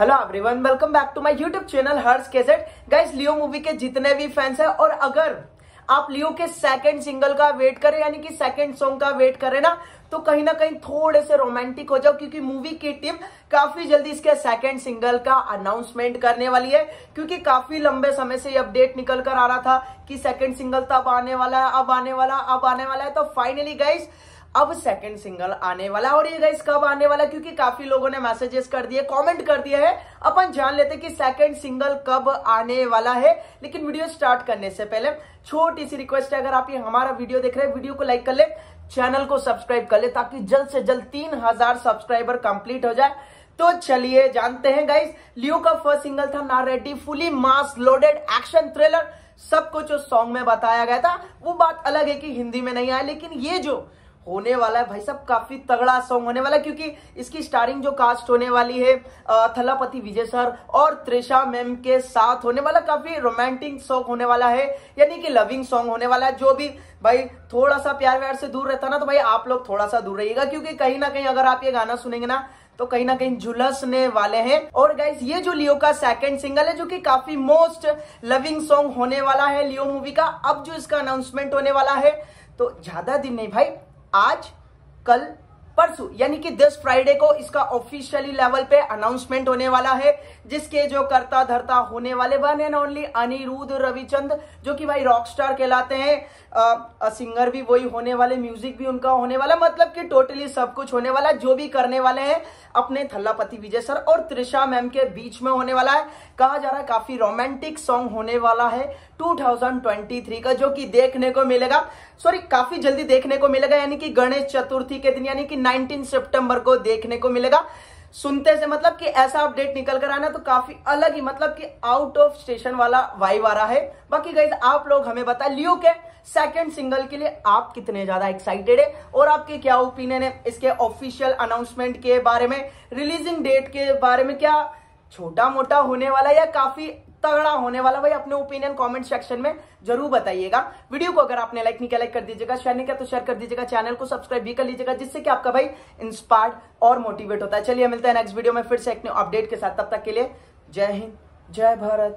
Hello everyone welcome back to my YouTube channel Harsh cassette guys Leo movie के जितने भी fans हैं, और अगर आप लियो के सेकंड सिंगल का वेट करें, यानी कि सेकंड सॉन्ग का वेट करें ना तो कहीं ना कहीं थोड़े से रोमांटिक हो जाओ, क्योंकि मूवी की टीम काफ़ी जल्दी इसके सेकंड सिंगल का अनाउंसमेंट करने वाली है, क्योंकि काफ़ी लंबे समय से ये अपडेट निकल कर आ रहा था कि सेकंड सिंगल तब आने वाला है, अब आने वाला, अब आने वाला है। तो फाइनली गाइस अब सेकंड सिंगल आने वाला और ये गाइस कब आने वाला क्योंकि काफ़ी लोगों ने मैसेजेस कर दिए कमेंट कर दिए है। अपन जान लेते कि सेकंड सिंगल कब आने वाला है। लेकिन वीडियो स्टार्ट करने से पहले छोटी सी रिक्वेस्ट है, अगर आप ये हमारा वीडियो देख रहे हैं वीडियो को लाइक कर ले चैनल को सब्सक्राइब कर ले, ताकि जल्द से जल्द तीन हज़ार सब्सक्राइबर कंप्लीट हो जाए। तो चलिए जानते हैं गाइस लियो का फ़र्स्ट सिंगल था narrative fully mass loaded action thriller सब कुछ उस सॉन्ग में बताया गया था। वो बात अलग है कि हिंदी में नहीं आया, लेकिन ये जो होने वाला है। भाई साहब, काफ़ी तगड़ा सॉन्ग होने वाला है, क्योंकि इसकी स्टारिंग जो कास्ट होने वाली है थलापति विजय सर और त्रिशा मैम के साथ होने वाला काफ़ी रोमांटिक सॉन्ग होने वाला है, यानी कि लविंग सॉन्ग होने वाला है। जो भी, भाई थोड़ा सा प्यार व्यार से दूर रहता ना तो भाई आप लोग थोड़ा सा दूर रहिएगा, क्योंकि कहीं ना कहीं अगर आप ये गाना सुनेंगे ना तो कहीं ना कहीं झुलसने वाले हैं। और गाइस ये जो लियो का सेकंड सिंगल है, जो कि काफ़ी मोस्ट लविंग सॉन्ग होने वाला है लियो मूवी का, अब जो इसका अनाउंसमेंट होने वाला है तो ज़्यादा दिन नहीं, भाई आज कल परसों यानी कि दिस फ्राइडे को इसका ऑफिशियली लेवल पे अनाउंसमेंट होने वाला है जिसके जो करता धरता होने वाले one and only Anirudh Ravichand जो कि भाई रॉक स्टार कहलाते हैं। आ, आ, सिंगर भी वही होने वाले म्यूज़िक भी उनका होने वाला मतलब कि टोटली सब कुछ होने वाला जो भी करने वाले हैं अपने थल्लापति विजय सर और त्रिशा मैम के बीच में होने वाला है। कहा जा रहा है काफ़ी रोमांटिक सॉन्ग होने वाला है। 2023 का, जो कि देखने को मिलेगा। सॉरी काफ़ी जल्दी देखने को मिलेगा, यानी कि गणेश चतुर्थी के दिन, यानी कि 19 सितंबर को देखने को मिलेगा। सुनते से मतलब कि ऐसा अपडेट निकल कर आना तो काफ़ी अलग ही मतलब कि आउट ऑफ़ स्टेशन वाला वाइब आ रहा है। बाकी गई आप लोग हमें बता लियो के सेकंड सिंगल के लिए आप कितने ज़्यादा एक्साइटेड है? और आपके क्या ओपिनियन है इसके ऑफिशियल अनाउंसमेंट के बारे में? रिलीजिंग डेट के बारे में क्या छोटा मोटा होने वाला या काफ़ी तगड़ा होने वाला भाई, अपने ओपिनियन कमेंट सेक्शन में ज़रूर बताइएगा। वीडियो को अगर आपने लाइक नहीं किया लाइक कर दीजिएगा। शेयर नहीं किया तो शेयर कर दीजिएगा। चैनल को सब्सक्राइब भी कर लीजिएगा, जिससे कि आपका भाई इंस्पायर्ड और मोटिवेट होता है। चलिए, मिलते हैं नेक्स्ट वीडियो में। फिर से एक अपडेट के साथ। तब तक के लिए जय हिंद, जय भारत।